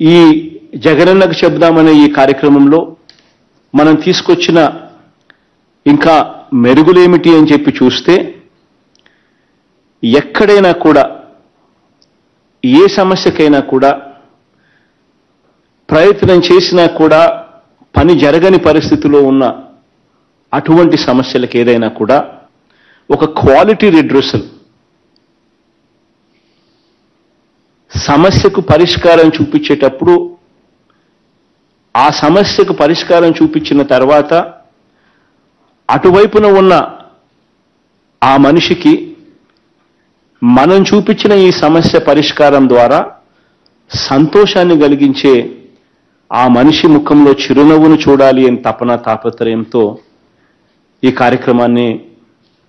ఈ జగనన్నకు చెబుదామనే ఈ కార్యక్రమంలో మనం తీసుకొచ్చిన ఇంకా మెరుగులేమిటి అని చెప్పి చూస్తే ఎక్కడైనా కూడా ఏ సమస్యకైనా కూడా ప్రయత్నం చేసినా కూడా పని జరగని పరిస్థితిలో ఉన్న అటువంటి సమస్యలకు ఏదైనా కూడా ఒక క్వాలిటీ రిడ్రెసల్ సమస్యకు పరిష్కారం చూపించేటప్పుడు ఆ సమస్యకు పరిష్కారం చూపించిన తర్వాత అటువైపున ఉన్న ఆ మనిషికి మనం చూపించిన ఈ సమస్య పరిష్కారం ద్వారా సంతోషాన్ని కలిగించే ఆ మనిషి ముఖంలో చిరునవ్వును చూడాలి అని తపన తాపత్రయంతో ఈ కార్యక్రమాన్ని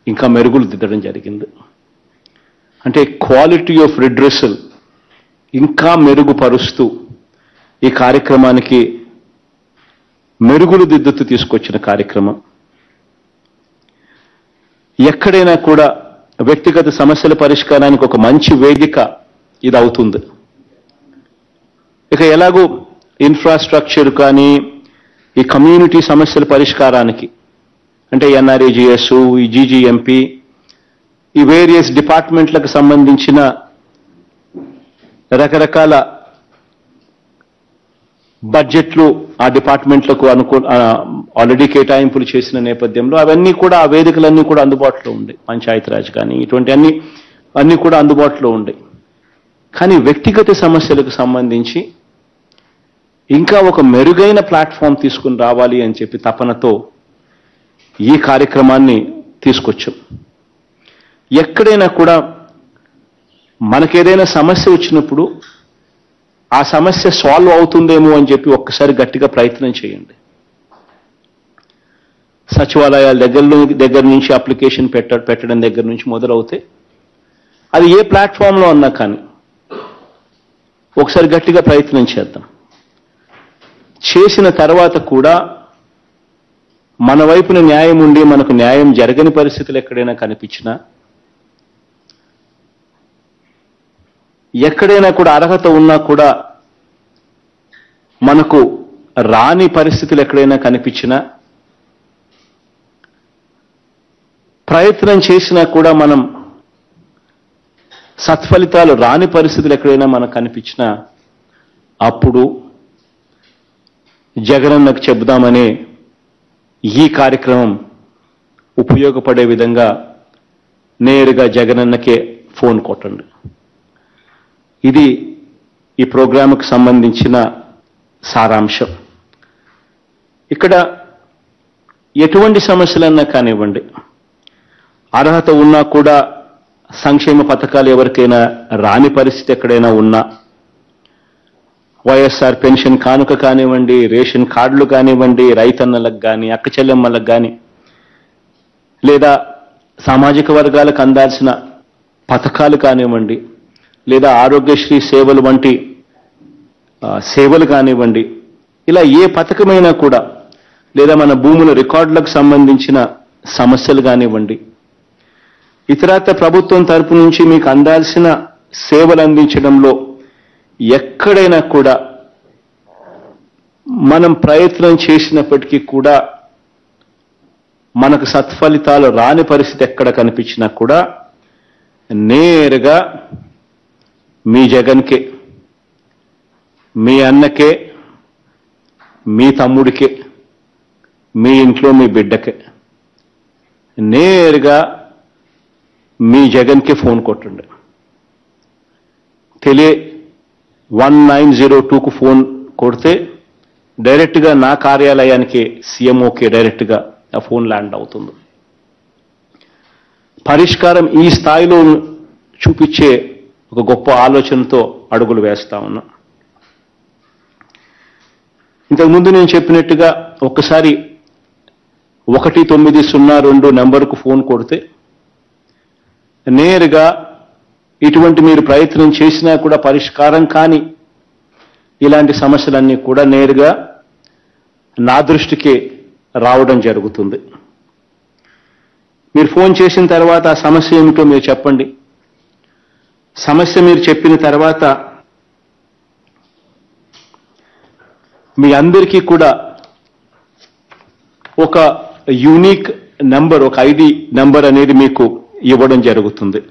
ఇంకా మెరుగులు దిద్దడం జరిగింది. అంటే క్వాలిటీ ఆఫ్ రిడ్రెసల్ ఇంకా మెరుగుపరుస్తూ ఈ కార్యక్రమానికి మెరుగులు దిద్దుతూ తీసుకొచ్చిన కార్యక్రమం. ఎక్కడైనా కూడా వ్యక్తిగత సమస్యల పరిష్కారానికి ఒక మంచి వేదిక ఇది అవుతుంది ఇక ఎలాగో ఇన్ఫ్రాస్ట్రక్చర్ కానీ ఈ కమ్యూనిటీ సమస్యల పరిష్కారానికి అంటే ఎన్ఆర్ఏజిఎస్ ఈ జీజీఎంపీ ఈ వేరియస్ డిపార్ట్మెంట్లకు సంబంధించిన రకరకాల బడ్జెట్లు ఆ డిపార్ట్మెంట్లకు అనుకూ ఆల్రెడీ కేటాయింపులు చేసిన నేపథ్యంలో అవన్నీ కూడా ఆ వేదికలన్నీ కూడా అందుబాటులో ఉండే. పంచాయతీరాజ్ కానీ ఇటువంటి అన్ని అన్నీ కూడా అందుబాటులో ఉండే. కానీ వ్యక్తిగత సమస్యలకు సంబంధించి ఇంకా ఒక మెరుగైన ప్లాట్ఫామ్ తీసుకుని రావాలి అని చెప్పి తపనతో ఈ కార్యక్రమాన్ని తీసుకొచ్చాం. ఎక్కడైనా కూడా మనకేదైనా సమస్య వచ్చినప్పుడు ఆ సమస్య సాల్వ్ అవుతుందేమో అని చెప్పి ఒక్కసారి గట్టిగా ప్రయత్నం చేయండి. సచివాలయాల దగ్గర దగ్గర నుంచి అప్లికేషన్ పెట్ట పెట్టడం దగ్గర నుంచి మొదలవుతే అది ఏ ప్లాట్ఫామ్లో అన్నా కానీ ఒకసారి గట్టిగా ప్రయత్నం చేద్దాం. చేసిన తర్వాత కూడా మన వైపున న్యాయం ఉండి మనకు న్యాయం జరగని పరిస్థితులు ఎక్కడైనా కనిపించినా ఎక్కడైనా కూడా అర్హత ఉన్నా కూడా మనకు రాని పరిస్థితులు ఎక్కడైనా కనిపించినా ప్రయత్నం చేసినా కూడా మనం సత్ఫలితాలు రాని పరిస్థితులు ఎక్కడైనా మనకు కనిపించినా అప్పుడు జగనన్నకు చెబుదామనే ఈ కార్యక్రమం ఉపయోగపడే విధంగా నేరుగా జగనన్నకే ఫోన్ కొట్టండి. ఇది ఈ ప్రోగ్రాంకు సంబంధించిన సారాంశం. ఇక్కడ ఎటువంటి సమస్యలన్నా కానివ్వండి అర్హత ఉన్నా కూడా సంక్షేమ పథకాలు ఎవరికైనా రాని పరిస్థితి ఎక్కడైనా ఉన్నా వైఎస్ఆర్ పెన్షన్ కానుక కానివ్వండి రేషన్ కార్డులు కానివ్వండి రైతన్నలకు కానీ అక్క చెల్లెమ్మలకు కానీ లేదా సామాజిక వర్గాలకు అందాల్సిన పథకాలు కానివ్వండి లేదా ఆరోగ్యశ్రీ సేవలు వంటి సేవలు కానివ్వండి ఇలా ఏ పథకమైనా కూడా లేదా మన భూముల రికార్డులకు సంబంధించిన సమస్యలు కానివ్వండి ఇతరత్ర ప్రభుత్వం తరపు నుంచి మీకు అందాల్సిన సేవలు అందించడంలో ఎక్కడైనా కూడా మనం ప్రయత్నం చేసినప్పటికీ కూడా మనకు సత్ఫలితాలు రాని పరిస్థితి ఎక్కడ కనిపించినా కూడా నేరుగా మీ జగన్కే మీ అన్నకే మీ తమ్ముడికే మీ ఇంట్లో మీ బిడ్డకే నేరుగా మీ జగన్కి ఫోన్ కొట్టండి. తెలియ వన్ నైన్ జీరో టూకు ఫోన్ కొడితే డైరెక్ట్గా నా కార్యాలయానికి సీఎంఓకి డైరెక్ట్గా ఆ ఫోన్ ల్యాండ్ అవుతుంది. పరిష్కారం ఈ స్థాయిలో చూపించే ఒక గొప్ప ఆలోచనతో అడుగులు వేస్తా ఉన్నా. ఇంతకుముందు నేను చెప్పినట్టుగా ఒక్కసారి ఒకటి తొమ్మిది సున్నా రెండు నెంబర్కు ఫోన్ కొడితే నేరుగా ఇటువంటి మీరు ప్రయత్నం చేసినా కూడా పరిష్కారం కాని ఇలాంటి సమస్యలన్నీ కూడా నేరుగా నా దృష్టికి రావడం జరుగుతుంది. మీరు ఫోన్ చేసిన తర్వాత ఆ సమస్య ఏమిటో మీరు చెప్పండి. సమస్య మీరు చెప్పిన తర్వాత మీ అందరికీ కూడా ఒక యూనిక్ నంబర్ ఒక ఐడి నంబర్ అనేది మీకు ఇవ్వడం జరుగుతుంది.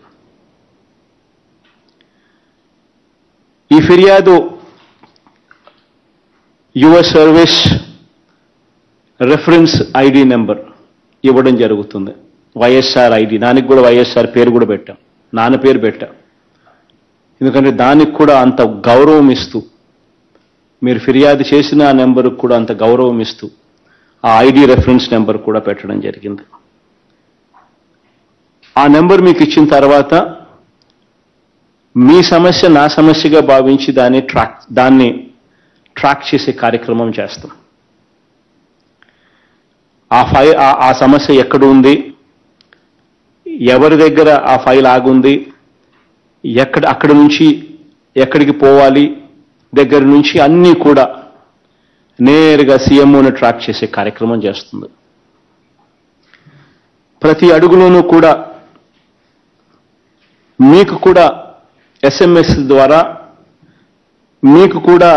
ఈ ఫిర్యాదు your service reference ID number ఇవ్వడం జరుగుతుంది. వైఎస్ఆర్ ఐడి. దానికి కూడా వైఎస్ఆర్ పేరు కూడా పెట్టాం. నాన్న పేరు పెట్టాం. ఎందుకంటే దానికి కూడా అంత గౌరవం ఇస్తూ మీరు ఫిర్యాదు చేసిన ఆ నెంబర్కి కూడా అంత గౌరవం ఇస్తూ ఆ ఐడి రెఫరెన్స్ నెంబర్ కూడా పెట్టడం జరిగింది. ఆ నెంబర్ మీకు ఇచ్చిన తర్వాత మీ సమస్య నా సమస్యగా భావించి దాన్ని ట్రాక్ దాన్ని ట్రాక్ చేసే కార్యక్రమం చేస్తాం. ఆ ఫైల్ ఆ సమస్య ఎక్కడ ఉంది? ఎవరి దగ్గర ఆ ఫైల్ ఆగుంది? ఎక్కడ అక్కడి నుంచి ఎక్కడికి పోవాలి దగ్గర నుంచి అన్నీ కూడా నేరుగా సీఎంఓని ట్రాక్ చేసే కార్యక్రమం చేస్తుంది. ప్రతి అడుగులోనూ కూడా మీకు కూడా ఎస్ఎంఎస్ ద్వారా మీకు కూడా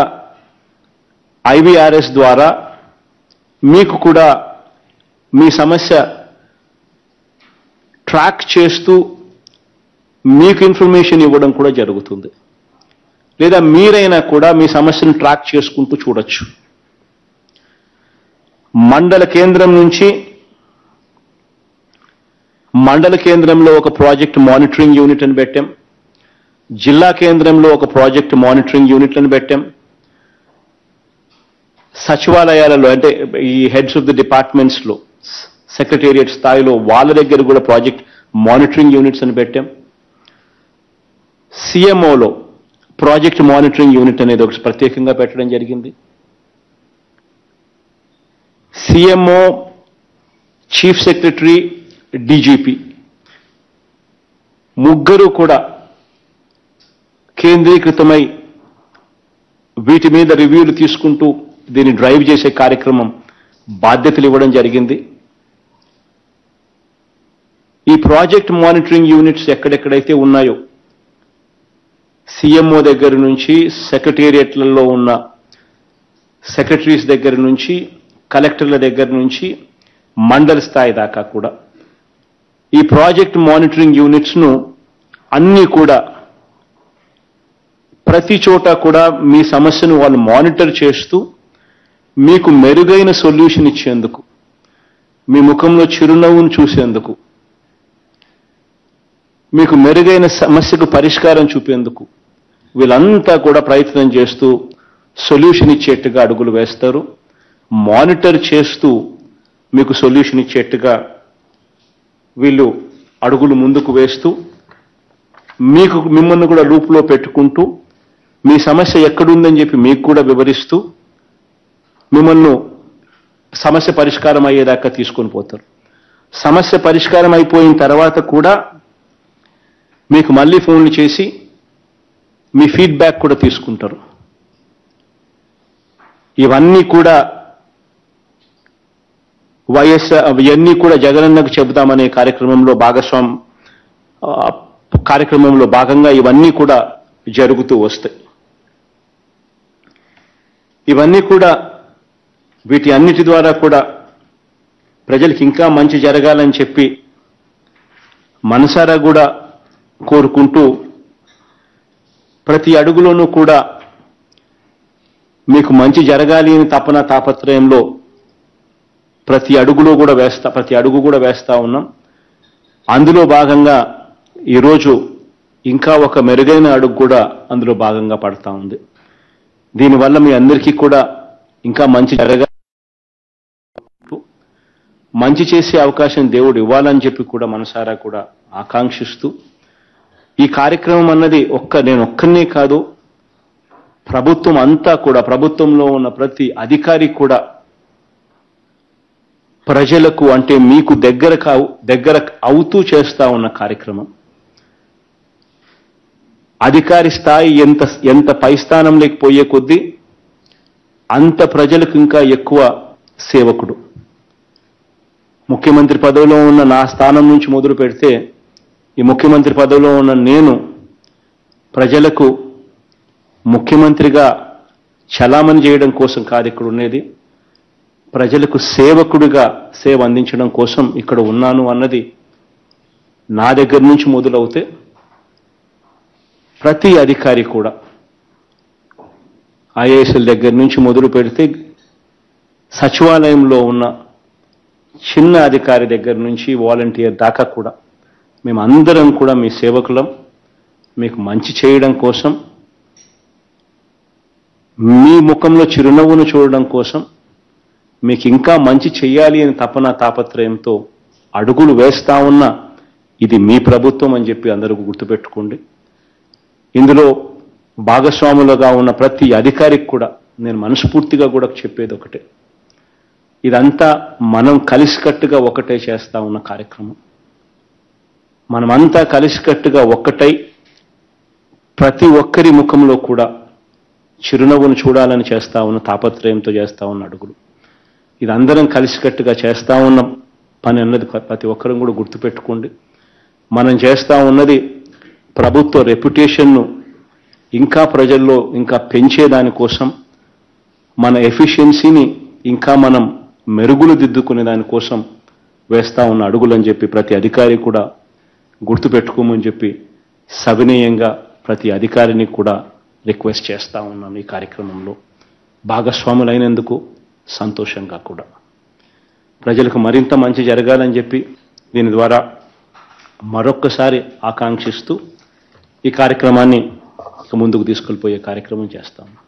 ఐవీఆర్ఎస్ ద్వారా మీకు కూడా మీ సమస్య ట్రాక్ చేస్తూ మీకు ఇన్ఫర్మేషన్ ఇవ్వడం కూడా జరుగుతుంది. లేదా మీరైనా కూడా మీ సమస్యను ట్రాక్ చేసుకుంటూ చూడొచ్చు. మండల కేంద్రం నుంచి మండల కేంద్రంలో ఒక ప్రాజెక్ట్ మానిటరింగ్ యూనిట్ అని పెట్టాం. జిల్లా కేంద్రంలో ఒక ప్రాజెక్ట్ మానిటరింగ్ యూనిట్ అని పెట్టాం. సచివాలయాలలో అంటే ఈ హెడ్స్ ఆఫ్ ది డిపార్ట్మెంట్స్లో సెక్రటేరియట్ స్థాయిలో వాళ్ళ దగ్గర కూడా ప్రాజెక్ట్ మానిటరింగ్ యూనిట్స్ అని పెట్టాం. సిఎంఓలో ప్రాజెక్ట్ మానిటరింగ్ యూనిట్ అనేది ఒకటి ప్రత్యేకంగా పెట్టడం జరిగింది. సిఎంఓ చీఫ్ సెక్రటరీ డీజీపీ ముగ్గురు కూడా కేంద్రీకృతమై వీటి మీద రివ్యూలు తీసుకుంటూ దీన్ని డ్రైవ్ చేసే కార్యక్రమం బాధ్యతలు ఇవ్వడం జరిగింది. ఈ ప్రాజెక్ట్ మానిటరింగ్ యూనిట్స్ ఎక్కడెక్కడైతే ఉన్నాయో సీఎంఓ దగ్గర నుంచి సెక్రటేరియట్లలో ఉన్న సెక్రటరీస్ దగ్గర నుంచి కలెక్టర్ల దగ్గర నుంచి మండల స్థాయి దాకా కూడా. ఈ ప్రాజెక్ట్ మానిటరింగ్ యూనిట్స్ను అన్నీ కూడా ప్రతి చోట కూడా మీ సమస్యను వాళ్ళు మానిటర్ చేస్తూ మీకు మెరుగైన సొల్యూషన్ ఇచ్చేందుకు మీ ముఖంలో చిరునవ్వును చూసేందుకు మీకు మెరుగైన సమస్యకు పరిష్కారం చూపేందుకు వీళ్ళంతా కూడా ప్రయత్నం చేస్తూ సొల్యూషన్ ఇచ్చేట్టుగా అడుగులు వేస్తారు. మానిటర్ చేస్తూ మీకు సొల్యూషన్ ఇచ్చేట్టుగా వీళ్ళు అడుగులు ముందుకు వేస్తూ మీకు మిమ్మల్ని కూడా లూప్లో పెట్టుకుంటూ మీ సమస్య ఎక్కడుందని చెప్పి మీకు కూడా వివరిస్తూ మిమ్మల్ని సమస్య పరిష్కారం అయ్యేదాకా తీసుకొని పోతారు. సమస్య పరిష్కారం అయిపోయిన తర్వాత కూడా మీకు మళ్ళీ ఫోన్లు చేసి మీ ఫీడ్బ్యాక్ కూడా తీసుకుంటారు. ఇవన్నీ కూడా వైఎస్ఆర్ ఇవన్నీ కూడా జగనన్నకు చెబుతామనే కార్యక్రమంలో భాగస్వామ్ కార్యక్రమంలో భాగంగా ఇవన్నీ కూడా జరుగుతూ వస్తాయి. ఇవన్నీ కూడా వీటి అన్నిటి ద్వారా కూడా ప్రజలకు ఇంకా మంచి జరగాలని చెప్పి మనసారా కూడా కోరుకుంటూ ప్రతి అడుగులోనూ కూడా మీకు మంచి జరగాలి అని తపన తాపత్రయంలో ప్రతి అడుగులో కూడా వేస్తా ప్రతి అడుగు కూడా వేస్తా ఉన్నాం. అందులో భాగంగా ఈరోజు ఇంకా ఒక మెరుగైన అడుగు కూడా అందులో భాగంగా పడతా ఉంది. దీనివల్ల మీ అందరికీ కూడా ఇంకా మంచి జరగ మంచి చేసే అవకాశం దేవుడు ఇవ్వాలని చెప్పి కూడా మనసారా కూడా ఆకాంక్షిస్తూ ఈ కార్యక్రమం అన్నది ఒక్క నేను ఒక్కనే కాదు ప్రభుత్వం అంతా కూడా ప్రభుత్వంలో ఉన్న ప్రతి అధికారి కూడా ప్రజలకు అంటే మీకు దగ్గర కావు దగ్గర అవుతూ చేస్తా ఉన్న కార్యక్రమం. అధికారి స్థాయి ఎంత ఎంత పై స్థానంలోకి పోయే కొద్దీ అంత ప్రజలకు ఇంకా ఎక్కువ సేవకుడు. ముఖ్యమంత్రి పదవిలో ఉన్న నా స్థానం నుంచి మొదలు పెడితే ఈ ముఖ్యమంత్రి పదవిలో ఉన్న నేను ప్రజలకు ముఖ్యమంత్రిగా చలామణి చేయడం కోసం కాదు ఇక్కడ ఉండేది. ప్రజలకు సేవకుడిగా సేవ అందించడం కోసం ఇక్కడ ఉన్నాను అన్నది నా దగ్గర నుంచి మొదలవుతే ప్రతి అధికారి కూడా ఐఏఎస్ఎల్ దగ్గర నుంచి మొదలు పెడితే సచివాలయంలో ఉన్న చిన్న అధికారి దగ్గర నుంచి వాలంటీర్ దాకా కూడా మేము అందరం కూడా మీ సేవకులం మీకు మంచి చేయడం కోసం మీ ముఖంలో చిరునవ్వును చూడడం కోసం మీకు ఇంకా మంచి చెయ్యాలి అని తపన తాపత్రయంతో అడుగులు వేస్తా ఉన్న ఇది మీ ప్రభుత్వం అని చెప్పి అందరూ గుర్తుపెట్టుకోండి. ఇందులో భాగస్వాములుగా ఉన్న ప్రతి అధికారికి కూడా నేను మనస్ఫూర్తిగా కూడా చెప్పేది ఒకటే. ఇదంతా మనం కలిసికట్టుగా ఒకటే చేస్తా ఉన్న కార్యక్రమం. మనమంతా కలిసికట్టుగా ఒక్కటై ప్రతి ఒక్కరి ముఖంలో కూడా చిరునవ్వును చూడాలని చేస్తా ఉన్న తాపత్రయంతో చేస్తా ఉన్న అడుగులు. ఇది అందరం కలిసికట్టుగా చేస్తా ఉన్న. పని అన్నది ప్ర- ప్రతి ఒక్కరం కూడా గుర్తుపెట్టుకోండి. మనం చేస్తా ఉన్నది ప్రభుత్వ రెప్యుటేషన్ను ఇంకా ప్రజల్లో ఇంకా పెంచే దానికోసం మన ఎఫిషియన్సీని ఇంకా మనం మెరుగులు దిద్దుకునే దానికోసం వేస్తా ఉన్న అడుగులని చెప్పి ప్రతి అధికారి కూడా గుర్తుపెట్టుకోమని చెప్పి సవినయంగా ప్రతి అధికారిని కూడా రిక్వెస్ట్ చేస్తా ఉన్నాం ఈ కార్యక్రమంలో. భాగస్వాములైనందుకు సంతోషంగా కూడా. ప్రజలకు మరింత మంచి జరగాలని చెప్పి దీని ద్వారా మరొక్కసారి ఆకాంక్షిస్తూ ఈ కార్యక్రమాన్ని ముందుకు తీసుకెళ్ళిపోయే కార్యక్రమం చేస్తాము